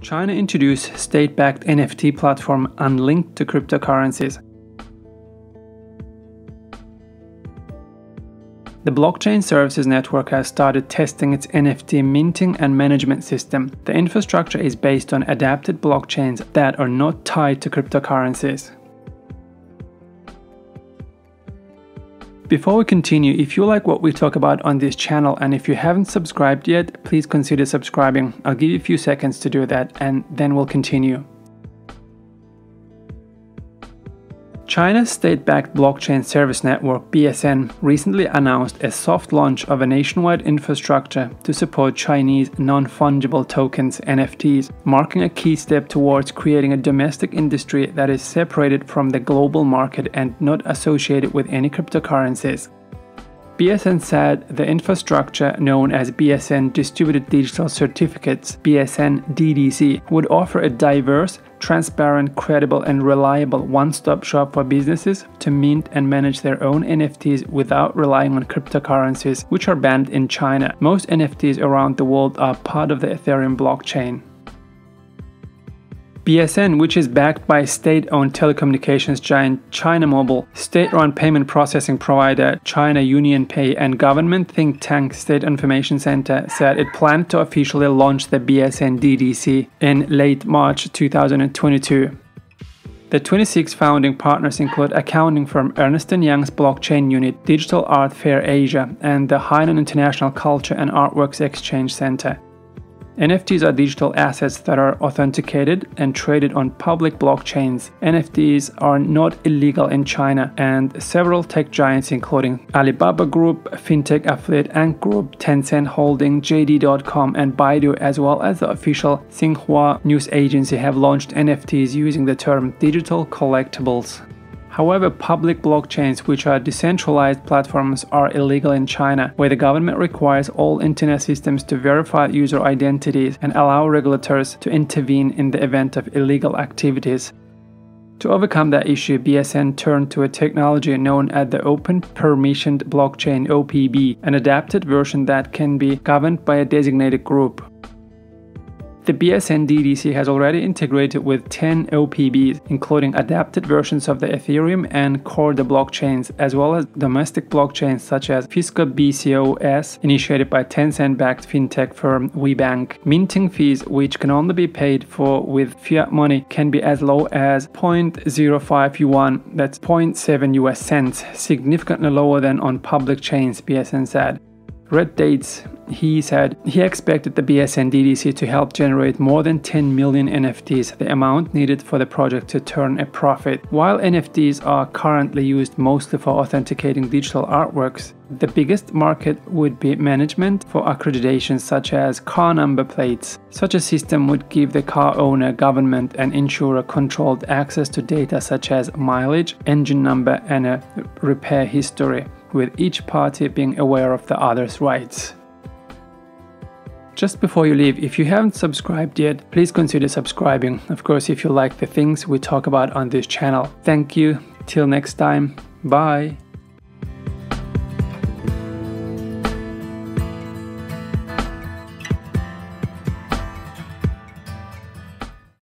China introduced state-backed NFT platform unlinked to cryptocurrencies. The Blockchain Services Network has started testing its NFT minting and management system. The infrastructure is based on adapted blockchains that are not tied to cryptocurrencies. Before we continue, if you like what we talk about on this channel and if you haven't subscribed yet, please consider subscribing. I'll give you a few seconds to do that and then we'll continue. China's state-backed blockchain service network BSN recently announced a soft launch of a nationwide infrastructure to support Chinese non-fungible tokens NFTs, marking a key step towards creating a domestic industry that is separated from the global market and not associated with any cryptocurrencies. BSN said the infrastructure known as BSN Distributed Digital Certificates BSN DDC would offer a diverse, transparent, credible, and reliable one stop shop for businesses to mint and manage their own NFTs without relying on cryptocurrencies, which are banned in China. Most NFTs around the world are part of the Ethereum blockchain. BSN, which is backed by state-owned telecommunications giant China Mobile, state-run payment processing provider China UnionPay, and government think tank State Information Center, said it planned to officially launch the BSN DDC in late March 2022. The 26 founding partners include accounting firm Ernst & Young's blockchain unit, Digital Art Fair Asia, and the Hainan International Culture and Artworks Exchange Center. NFTs are digital assets that are authenticated and traded on public blockchains. NFTs are not illegal in China, and several tech giants, including Alibaba Group, fintech affiliate Ant Group, Tencent Holding, JD.com, and Baidu, as well as the official Xinhua news agency, have launched NFTs using the term digital collectibles. However, public blockchains, which are decentralized platforms, are illegal in China, where the government requires all internet systems to verify user identities and allow regulators to intervene in the event of illegal activities. To overcome that issue, BSN turned to a technology known as the Open Permissioned Blockchain OPB, an adapted version that can be governed by a designated group. The BSN DDC has already integrated with 10 OPBs, including adapted versions of the Ethereum and Corda blockchains, as well as domestic blockchains such as Fisco BCOS, initiated by Tencent-backed fintech firm WeBank. Minting fees, which can only be paid for with fiat money, can be as low as 0.05 yuan, that's 0.7 US cents, significantly lower than on public chains, BSN said. Red Dates he said he expected the BSN DDC to help generate more than 10 million NFTs, the amount needed for the project to turn a profit. While NFTs are currently used mostly for authenticating digital artworks, the biggest market would be management for accreditations such as car number plates. Such a system would give the car owner, government, and insurer controlled access to data such as mileage, engine number, and a repair history, with each party being aware of the other's rights. Just before you leave, if you haven't subscribed yet, please consider subscribing. Of course, if you like the things we talk about on this channel. Thank you. Till next time. Bye.